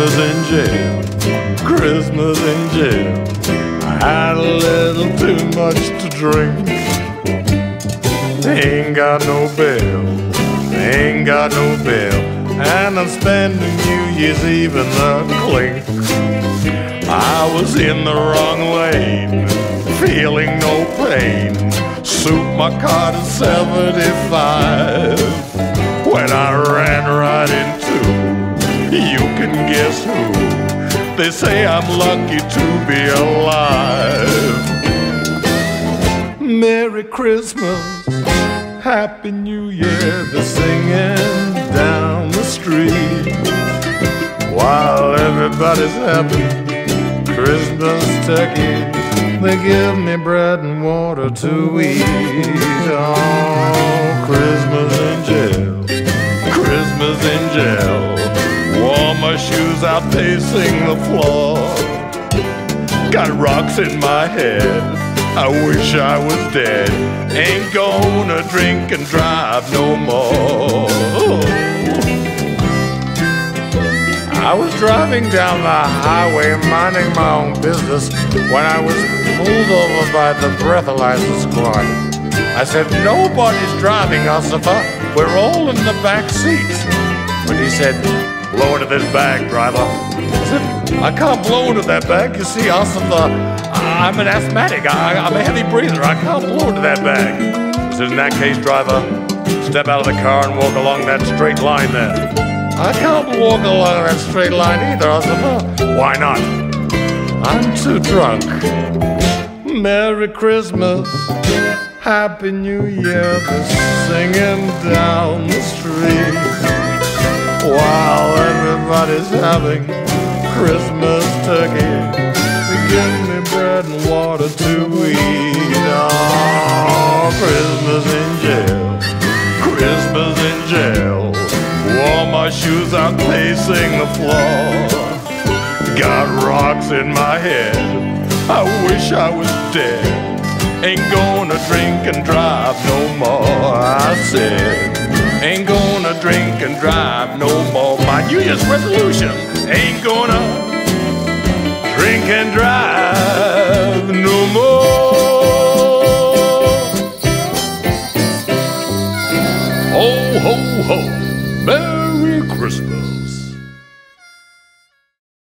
Christmas in jail, Christmas in jail. I had a little too much to drink. Ain't got no bail, ain't got no bail. And I'm spending New Year's Eve in the clink. I was in the wrong lane, feeling no pain. Suit my car to 75 when I ran guess who. They say I'm lucky to be alive. Merry Christmas, Happy New Year. They're singing down the street while everybody's happy. Christmas turkey, they give me bread and water to eat. Oh, Christmas in jail, Christmas in jail. Wore my shoes out pacing the floor. Got rocks in my head. I wish I was dead. Ain't gonna drink and drive no more. I was driving down the highway minding my own business when I was pulled over by the breathalyzer squad. I said, Nobody's driving, Ossifer. We're all in the back seats. But he said, Blow into this bag, driver. I said, can't blow into that bag. You see, Ossifer, I'm an asthmatic. I, I'm a heavy breather. I can't blow into that bag. I said, In that case, driver, step out of the car and walk along that straight line there. I can't walk along that straight line either, I Ossifer. Why not? I'm too drunk. Merry Christmas, Happy New Year. They're singing down the street while everybody's having Christmas turkey. Give me bread and water to eat. Oh, Christmas in jail, Christmas in jail. Wore my shoes out pacing the floor. Got rocks in my head. I wish I was dead. Ain't gonna drink and drive no more. I said, ain't gonna drink and drive no more. New Year's resolution ain't gonna drink and drive no more. Ho, ho, ho. Merry Christmas.